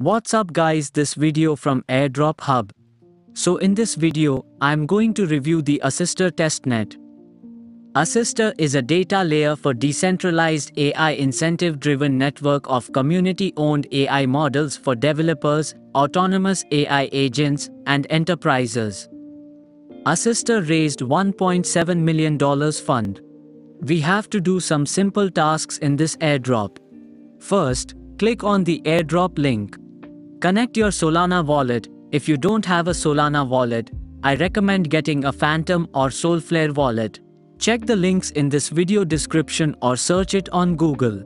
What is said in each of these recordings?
What's up guys this video from Airdrop Hub. So in this video, I'm going to review the Assisterr testnet. Assisterr is a data layer for decentralized AI incentive-driven network of community-owned AI models for developers, autonomous AI agents, and enterprises. Assisterr raised $1.7 million fund. We have to do some simple tasks in this airdrop. First, click on the airdrop link. Connect your Solana wallet. If you don't have a Solana wallet, I recommend getting a Phantom or Solflare wallet. Check the links in this video description or search it on Google.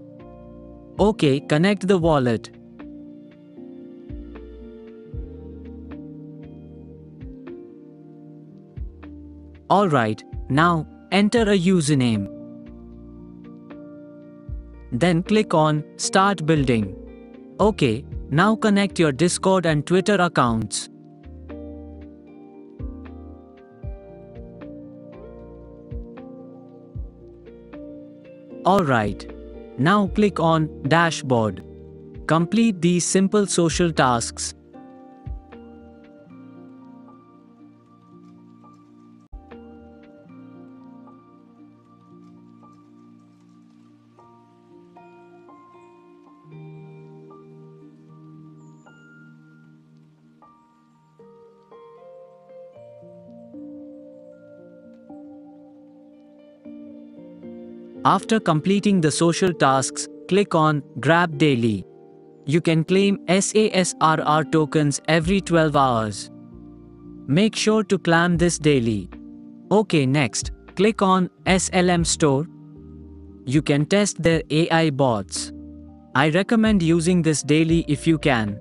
Okay, connect the wallet. Alright, now, enter a username. Then click on Start Building. Okay, now connect your Discord and Twitter accounts. Alright. Now click on Dashboard. Complete these simple social tasks. After completing the social tasks, click on Grab Daily. You can claim SASRR tokens every 12 hours. Make sure to claim this daily. OK next, click on SLM Store. You can test their AI bots. I recommend using this daily if you can.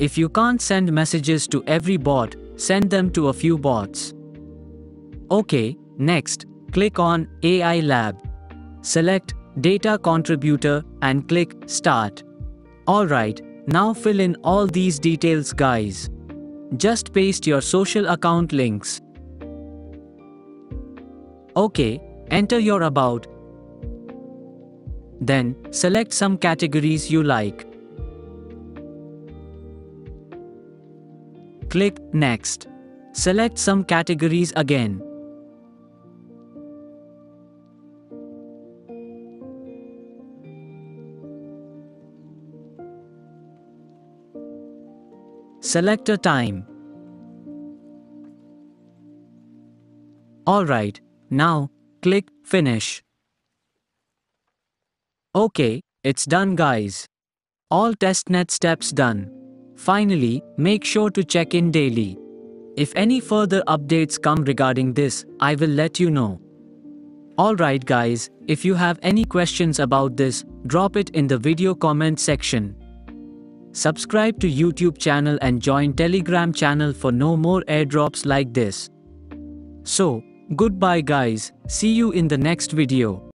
If you can't send messages to every bot, send them to a few bots. OK, next, Click on AI Lab. Select Data Contributor and click Start. Alright, now fill in all these details guys. Just paste your social account links. OK, enter your about. Then, select some categories you like. Click Next. Select some categories again. Select a time. Alright, now, click Finish. Okay, it's done guys. All testnet steps done. Finally, make sure to check in daily. If any further updates come regarding this, I will let you know. Alright guys, if you have any questions about this, drop it in the video comment section. Subscribe to YouTube channel and join Telegram channel for no more airdrops like this. So, goodbye guys, see you in the next video.